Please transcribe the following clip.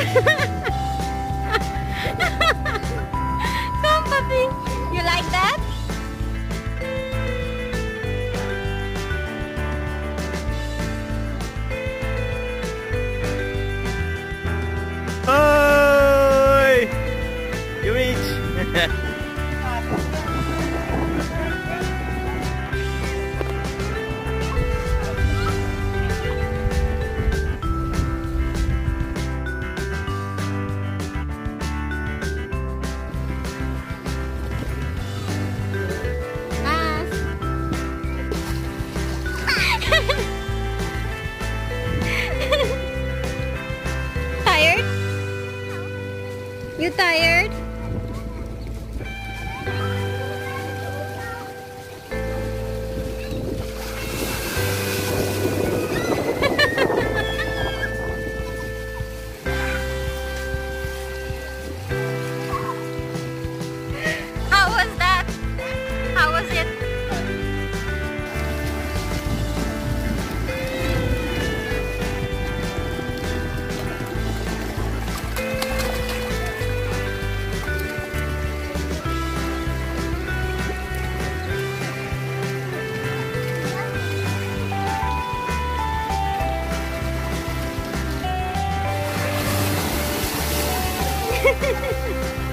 Ha ha ha! You tired? フフフフ。